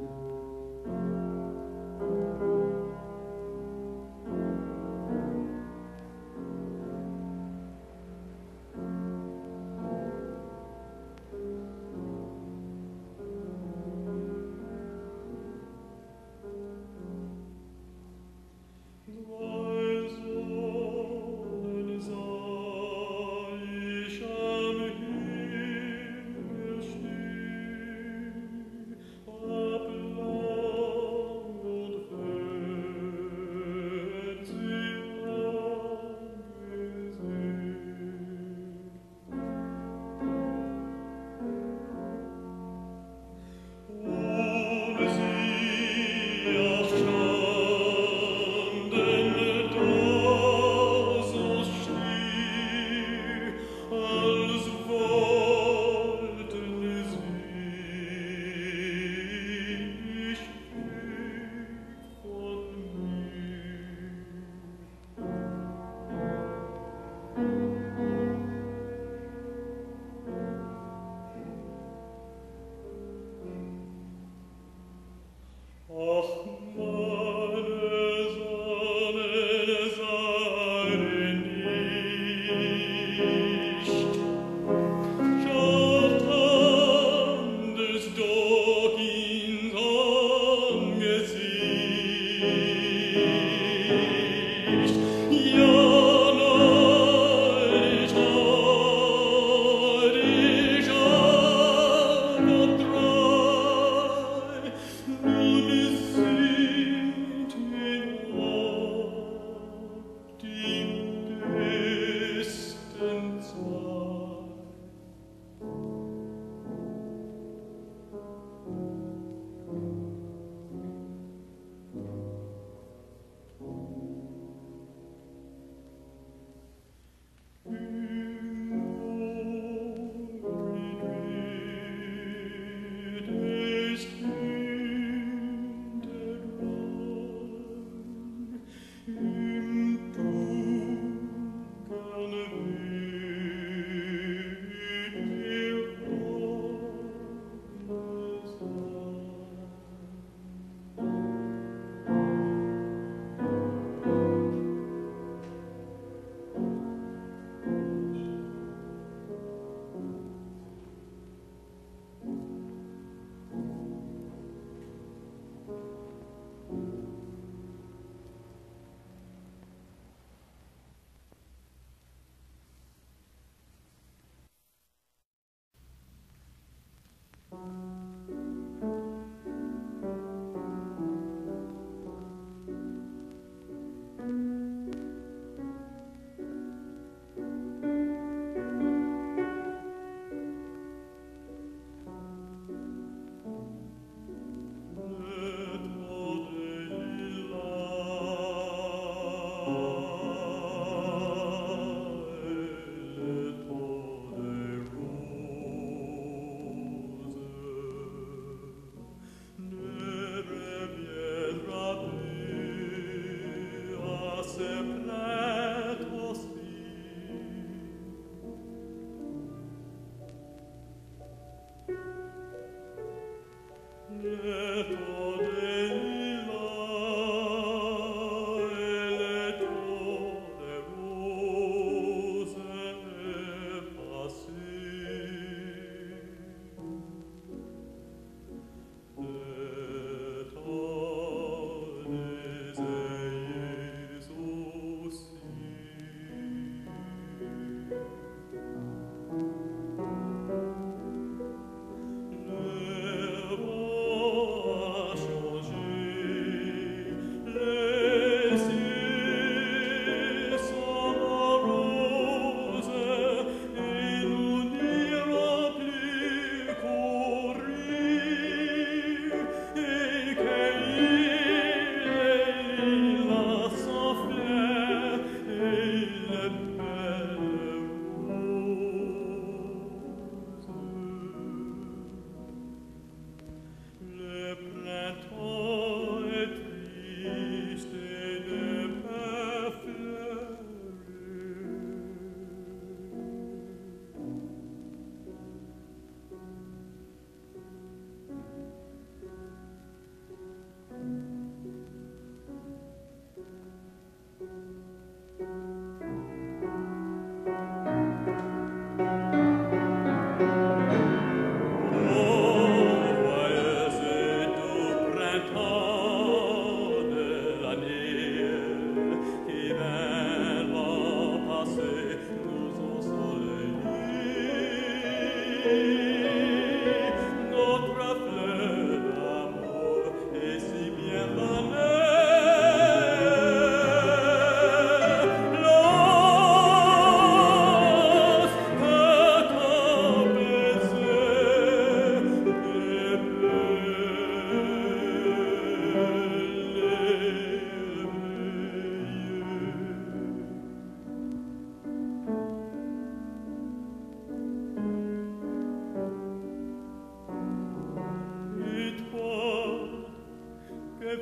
Applaus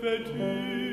petit